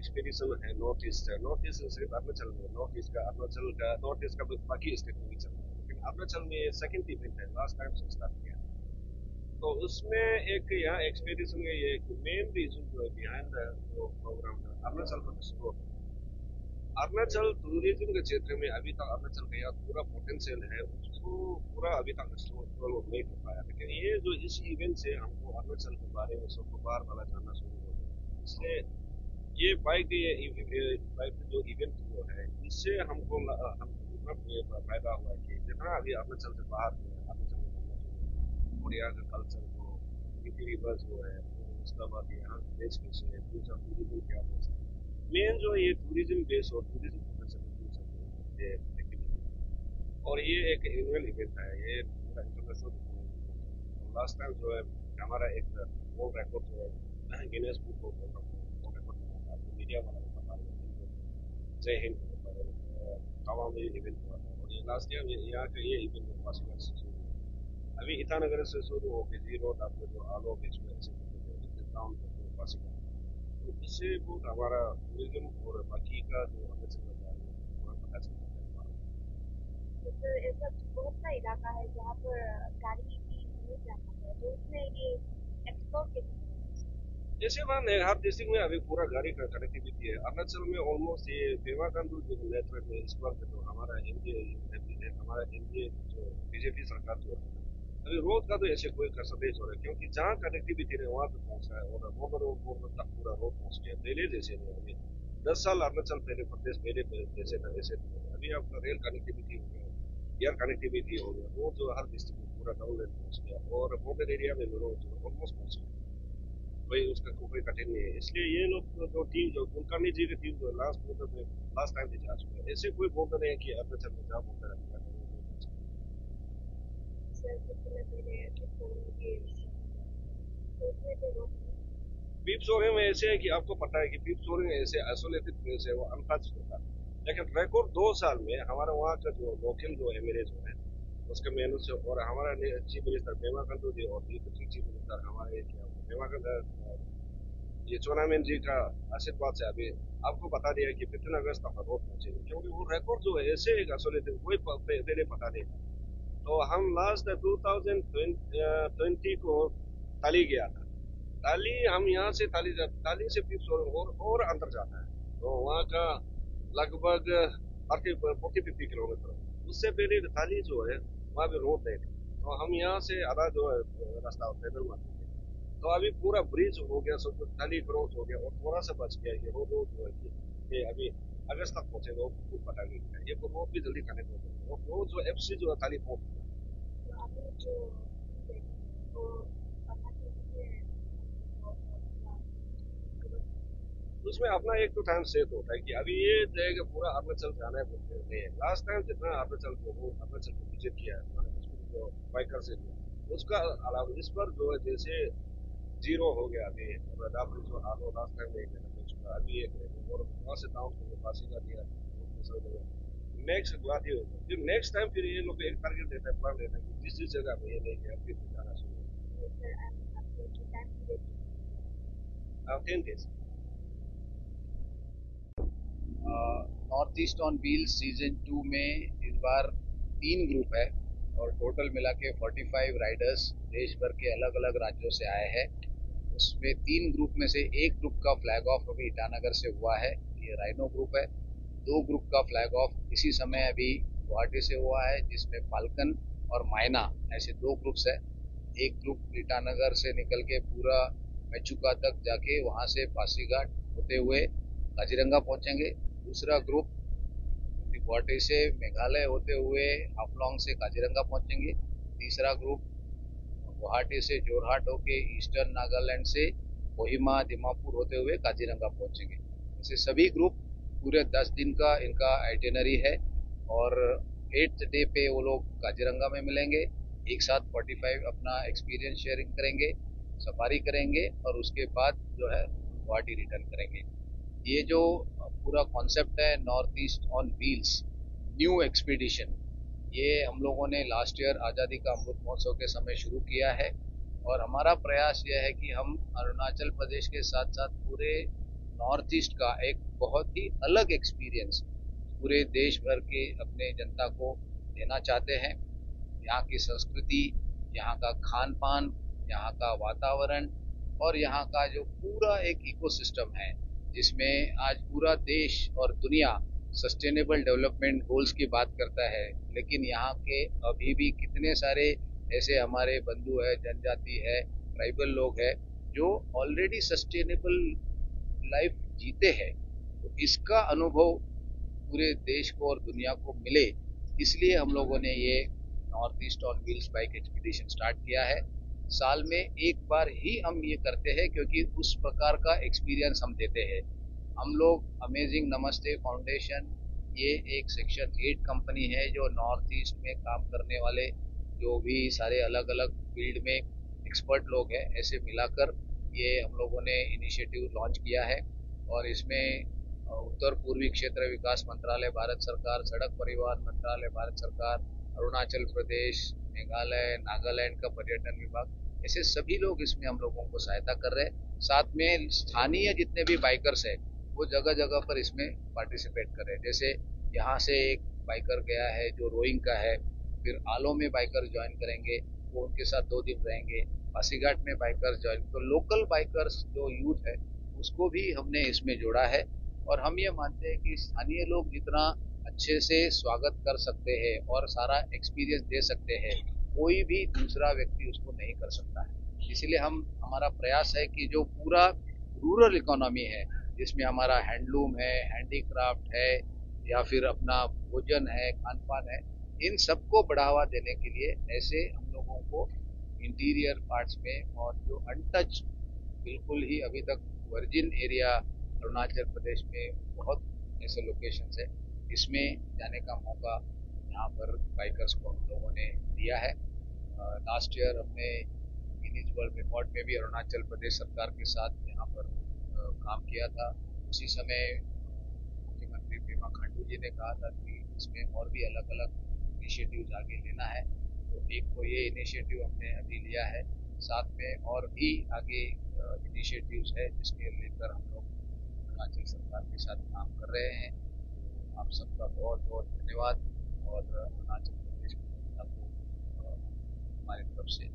का एक्सपीडिशन है north east है। नॉर्थ ईस्ट सिर्फ़ अरुणाचल में नॉर्थ ईस्ट का अरुणाचल का नॉर्थ ईस्ट का बाकी स्टेट में भी चल रहा है। लेकिन अरुणाचल में सेकंड इवेंट है लास्ट टाइम से स्टार्ट किया तो उसमें एक यहाँ एक्सपीडिशन का ये मेन रीजन जो है बिहाइंड प्रोग्राम है अरुणाचल प्रदेश को अरुणाचल टूरिज़्म के क्षेत्र में अभी तक अरुणाचल का यहाँ पूरा पोटेंशियल है, उसको पूरा अभी तक एक्सप्लोर नहीं कर पाया। लेकिन ये जो इस इवेंट से हमको अरुणाचल के बारे में सबको बार बार जानना शुरू हो गया। इसलिए ये बाइक ये बाइक जो इवेंट जो है, इससे हमको हमको फ़ायदा हुआ कि जितना अभी अरुणाचल से बाहर में और यहाँ का कल्चर को रीति रिवाज जो है उसके बाद यहाँ देश कैसे है दूसरा टूरिज़्म क्या हो सकता मेन जो ये टूरिज़्म बेस और टूरिज़्म और ये एक एनुअल इवेंट है, ये इंटरनेशनल लास्ट टाइम जो है, हमारा एक वर्ल्ड रिकॉर्ड जो है Guinness book of world record अभी ईटानगर से शुरू होकर जी रोड एक्सप्रेस टाउन तो इससे बहुत हमारा टूरिज़्म और बाकी का जो हमें चल रहा है पता चलता है बहुत सा इलाका है जहाँ पर गाड़ी की नहीं जाता है तो उसमें ये एक्सप्लोर कैसे जैसे मान है, हर डिस्ट्रिक्ट में अभी पूरा गाड़ी का कनेक्टिविटी है। अरुणाचल में ऑलमोस्ट ये पेमा कंदू जो नेटवर्क है इस पर जो हमारा एनडीए हमारा एनडीए जो बीजेपी सरकार जो है, अभी रोड का तो ऐसे कोई कसरत हो रहा है, क्योंकि जहाँ कनेक्टिविटी है वहाँ पे पहुँचा है, और मोबर रोड तक पूरा रोड पहुँच गया पहले जैसे नहीं अभी। दस साल अरुणाचल पहले प्रदेश, पहले जैसे था, वैसे अभी आपका रेल कनेक्टिविटी हो गया एयर कनेक्टिविटी हो गया, रोड जो हर डिस्ट्रिक्ट में पूरा डाउन पहुँच गया, और बॉर्डर एरिया में रोड जो ऑलमोस्ट पहुँच गया। कोई उसका कोई कठिन नहीं है। इसलिए ये लोग जो टीम जो कुलकर्णी जी की टीम जो लास्ट बॉर्डर में लास्ट टाइम भी जा चुके हैं। ऐसे कोई बॉर्डर नहीं है कि अरुणाचल में जहाँ बॉर्डर है बीप सोरे में ऐसे है कि आपको पता है कि बीप सोरे में ऐसे आइसोलेटेड प्लेस है वो अनटच होता है। लेकिन रेकॉर्ड दो साल में हमारे वहाँ का जो लोकल जो एमएलए जो है उसके मेनू से और हमारा चीफ मिनिस्टर पेमा कंदू जी और डिप्टी चीफ मिनिस्टर हमारे पेमा ये चोनामेन जी का आशीर्वाद से अभी आपको बता दिया कि फिफ्टीन अगस्त तक रोड पहुंचेगी, क्योंकि वो रिकॉर्ड जो है ऐसे एक आइसोलेटेड कोई पहले पता नहीं था। तो हम लास्ट 2020 को ताली गया था। ताली हम यहाँ से ताली ताली से फिर और और अंदर जाता है। तो वहाँ का लगभग फोर्टी फिफ्टी किलोमीटर। उससे पहले ताली जो है वहाँ पे रोड नहीं था तो हम यहाँ से आधा जो है रास्ता पैदल मारते तो अभी पूरा ब्रिज हो गया सब कुछ ताली क्रॉस हो गया और थोड़ा सा बच गया ये रोड जो है ये अभी अगस्त तक पहुँचे वो पता नहीं है ये रोड भी जल्दी हो जाएगा और रोड जो एफ़ सी जो है खाली पहुँच पहुँच उसमें अपना एक तो टाइम सेव होता है कि अभी ये जाएगा पूरा अरुणाचल जाना है बोलते नहीं है लास्ट टाइम जितना अरुणाचल को वो अरुणाचल को विज़िट किया है मैंने जो बाइकर से उसका अलावा इस पर जो है जैसे ज़ीरो हो गया अभी डाबरी जो आलो लास्ट टाइम नहीं हो चुका अभी एक और वहाँ से टाउन को फांसी का दिया नेक्स्ट बात ये होगा फिर नेक्स्ट टाइम फिर ये लोग एक टारगेट देता है प्लान देता है कि जिस जिस जगह पे ये नहीं गया फिर जाना शुरू ten days north east on wheel season two में इस बार तीन ग्रुप है और टोटल मिला के 45 राइडर्स देश भर के अलग अलग राज्यों से आए हैं। उसमें तीन ग्रुप में से एक ग्रुप का फ्लैग ऑफ़ अभी ईटानगर से हुआ है, ये राइनो ग्रुप है। दो ग्रुप का फ्लैग ऑफ़ इसी समय अभी गुवाहाटी से हुआ है, जिसमें फाल्कन और मायना ऐसे दो ग्रुप्स है। एक ग्रुप ईटानगर से निकल के पूरा मेचुका तक जाके वहाँ से पासीघाट होते हुए काजीरंगा पहुँचेंगे। दूसरा ग्रुप गुवाहाटी से मेघालय होते हुए हाफलॉन्ग से काजीरंगा पहुँचेंगे। तीसरा ग्रुप गुवाहाटी से जोरहाट होके ईस्टर्न नागालैंड से कोहिमा, दिमापुर होते हुए काजीरंगा पहुँचेंगे। ऐसे सभी ग्रुप पूरे दस दिन का इनका आइटेनरी है और एट्थ डे पे वो लोग काजीरंगा में मिलेंगे। एक साथ 45 अपना एक्सपीरियंस शेयरिंग करेंगे, सफारी करेंगे और उसके बाद जो है गुवाहाटी रिटर्न करेंगे। ये जो पूरा कॉन्सेप्ट है north east on wheels new expedition ये हम लोगों ने लास्ट ईयर आज़ादी का अमृत महोत्सव के समय शुरू किया है। और हमारा प्रयास यह है कि हम अरुणाचल प्रदेश के साथ साथ पूरे नॉर्थ ईस्ट का एक बहुत ही अलग एक्सपीरियंस पूरे देश भर के अपने जनता को देना चाहते हैं। यहाँ की संस्कृति, यहाँ का खान पान यहाँ का वातावरण और यहाँ का जो पूरा एक इकोसिस्टम है जिसमें आज पूरा देश और दुनिया सस्टेनेबल डेवलपमेंट गोल्स की बात करता है। लेकिन यहाँ के अभी भी कितने सारे ऐसे हमारे बंधु है, जनजाति है ट्राइबल लोग है, जो ऑलरेडी सस्टेनेबल लाइफ जीते हैं तो इसका अनुभव पूरे देश को और दुनिया को मिले। इसलिए हम लोगों ने ये north east on wheels bike expedition start किया है। साल में एक बार ही हम ये करते हैं क्योंकि उस प्रकार का एक्सपीरियंस हम देते हैं। हम लोग अमेजिंग नमस्ते फाउंडेशन ये एक सेक्शन एट कंपनी है जो नॉर्थ ईस्ट में काम करने वाले जो भी सारे अलग अलग फ़ील्ड में एक्सपर्ट लोग हैं, ऐसे मिलाकर ये हम लोगों ने इनिशिएटिव लॉन्च किया है। और इसमें उत्तर पूर्वी क्षेत्र विकास मंत्रालय, भारत सरकार, सड़क परिवहन मंत्रालय, भारत सरकार, अरुणाचल प्रदेश, मेघालय, नागालैंड का पर्यटन विभाग ऐसे सभी लोग इसमें हम लोगों को सहायता कर रहे हैं। साथ में स्थानीय जितने भी बाइकर्स हैं, वो जगह जगह पर इसमें पार्टिसिपेट कर रहे हैं। जैसे यहाँ से एक बाइकर गया है जो रोइंग का है, फिर आलो में बाइकर ज्वाइन करेंगे, वो उनके साथ दो दिन रहेंगे। पासीघाट में बाइकर ज्वाइन तो लोकल बाइकर्स जो यूथ है, उसको भी हमने इसमें जोड़ा है। और हम ये मानते हैं कि स्थानीय लोग जितना अच्छे से स्वागत कर सकते हैं और सारा एक्सपीरियंस दे सकते हैं कोई भी दूसरा व्यक्ति उसको नहीं कर सकता है। इसलिए हम, हमारा प्रयास है कि जो पूरा रूरल इकोनॉमी है, जिसमें हमारा हैंडलूम है, हैंडीक्राफ्ट है, या फिर अपना भोजन है खान पान है, इन सबको बढ़ावा देने के लिए ऐसे हम लोगों को इंटीरियर पार्ट्स में और जो अनटच बिल्कुल ही अभी तक वर्जिन एरिया अरुणाचल प्रदेश में बहुत ऐसे लोकेशंस है। इसमें जाने का मौका यहाँ पर बाइकर्स को हम लोगों ने दिया है। लास्ट ईयर हमने गिनीज वर्ल्ड रिकॉर्ड में भी अरुणाचल प्रदेश सरकार के साथ यहाँ पर काम किया था। उसी समय मुख्यमंत्री पेमा खांडू जी ने कहा था कि इसमें और भी अलग अलग इनिशिएटिव आगे लेना है। तो एक तो ये इनिशिएटिव हमने अभी लिया है। साथ में और भी आगे इनिशिएटिव्स है जिसके लेकर हम लोग अरुणाचल सरकार के साथ काम कर रहे हैं। आप सबका बहुत बहुत धन्यवाद। और अरुणाचल प्रदेश में आपको हमारे तरफ़ से